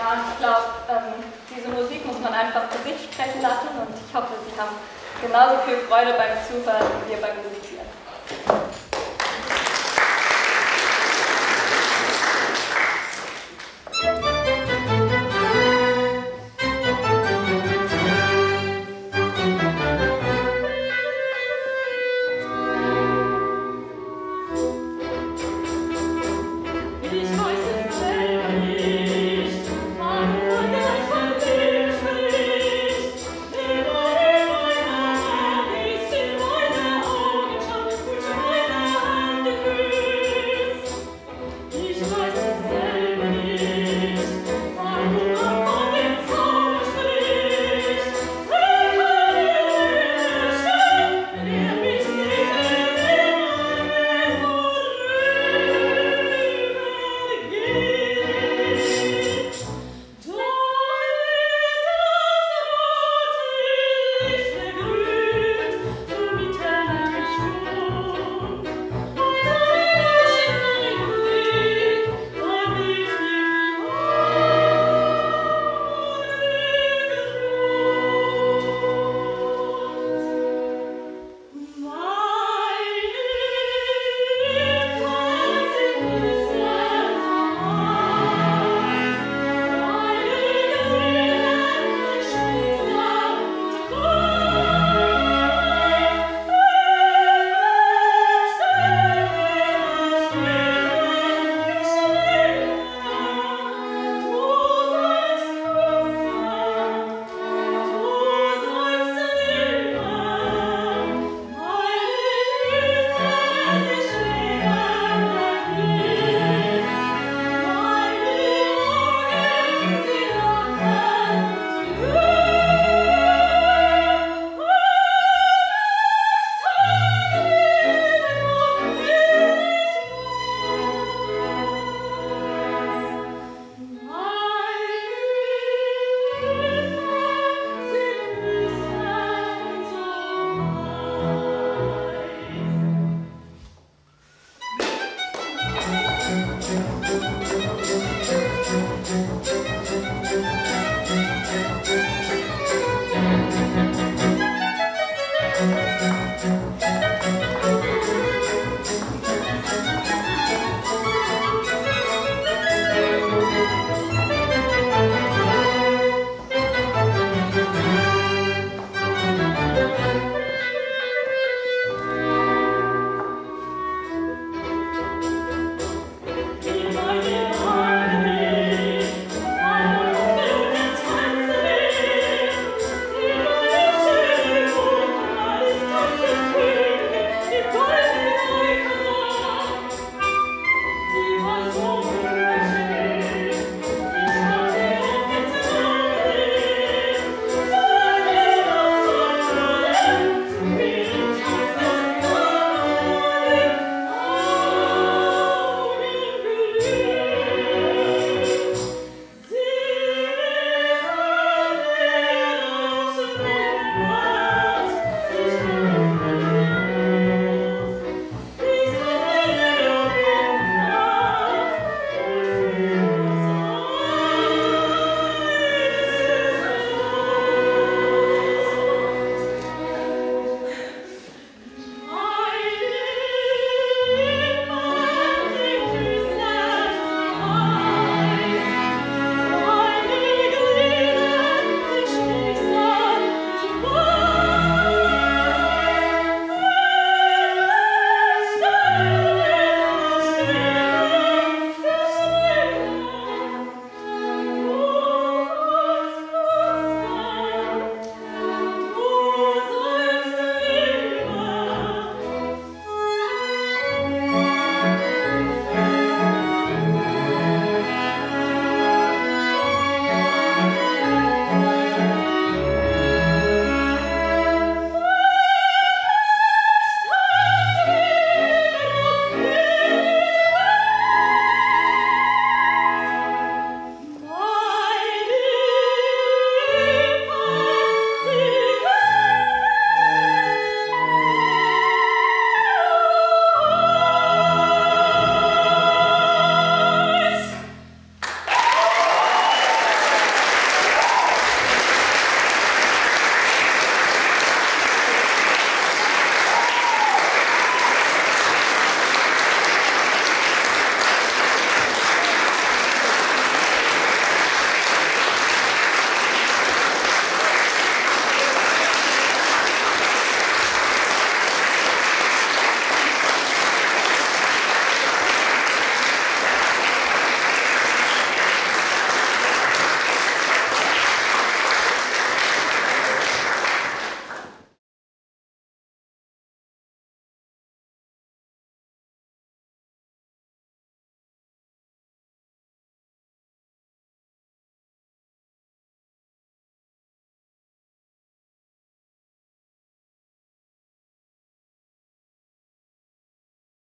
Ja, ich glaube, ähm, diese Musik muss man einfach für sich sprechen lassen und ich hoffe, Sie haben genauso viel Freude beim Zuhören wie wir beim Musizieren.